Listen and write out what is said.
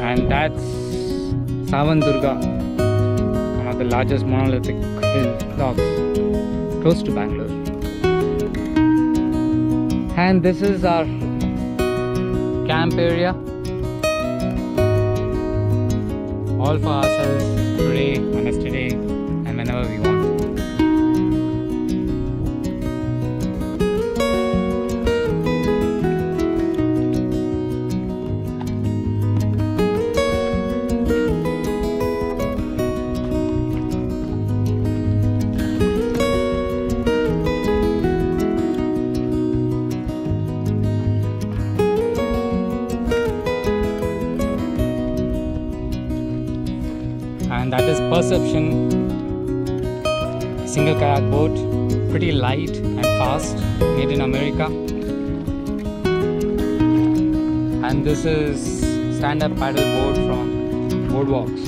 and that's Savan Durga, one of the largest monolithic hillocks close to Bangalore. And this is our camp area. All for ourselves and that is Perception. Single kayak boat pretty light and fast made in America. And this is stand up paddle board from Boardwalks